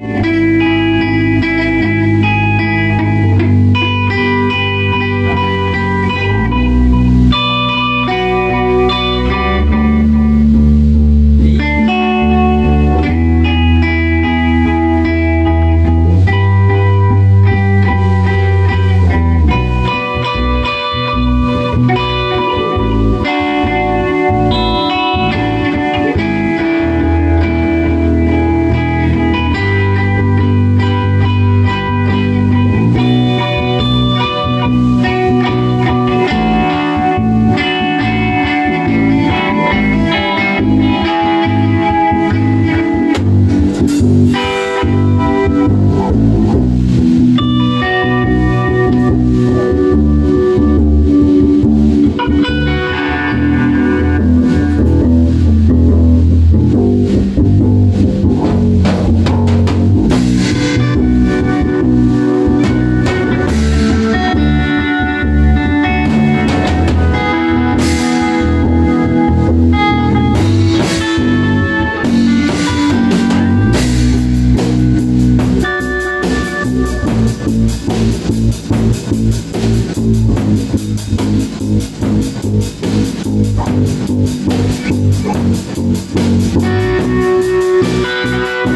Música Thank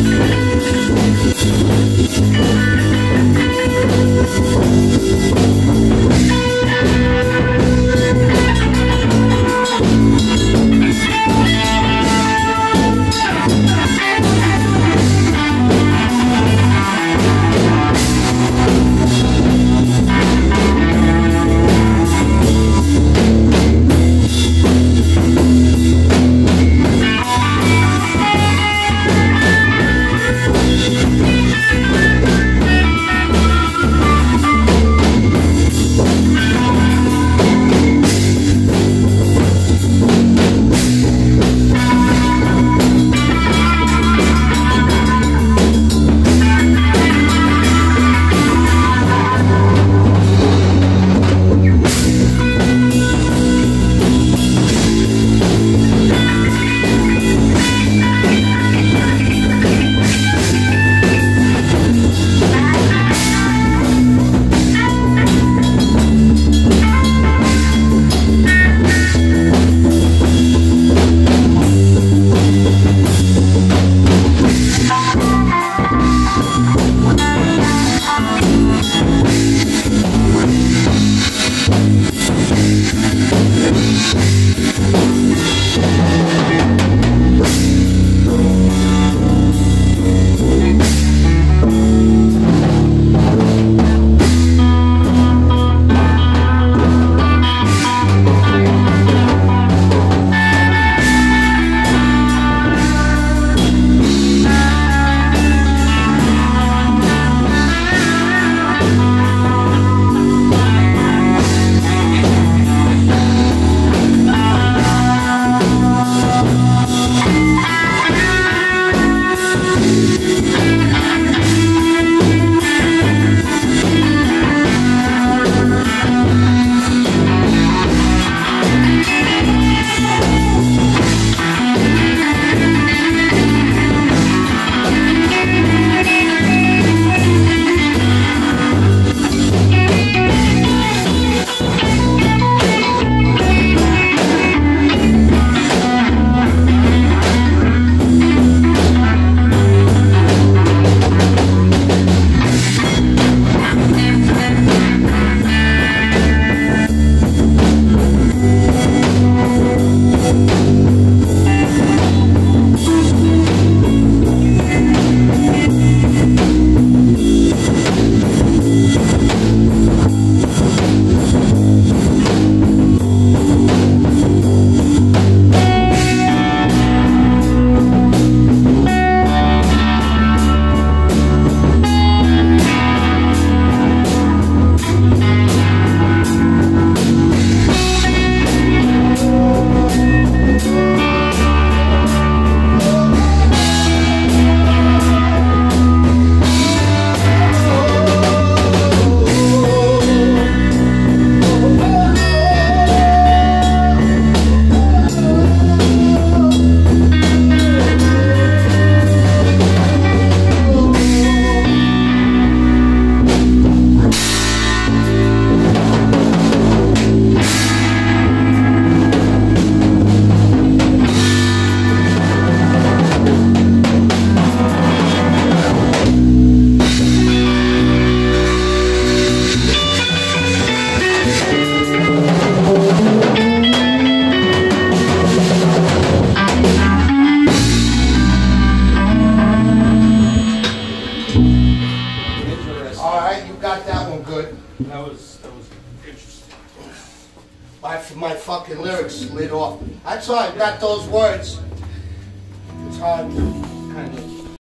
Thank you. That was, that was interesting. My, my fucking lyrics slid off. That's why I got those words. It's hard to kind of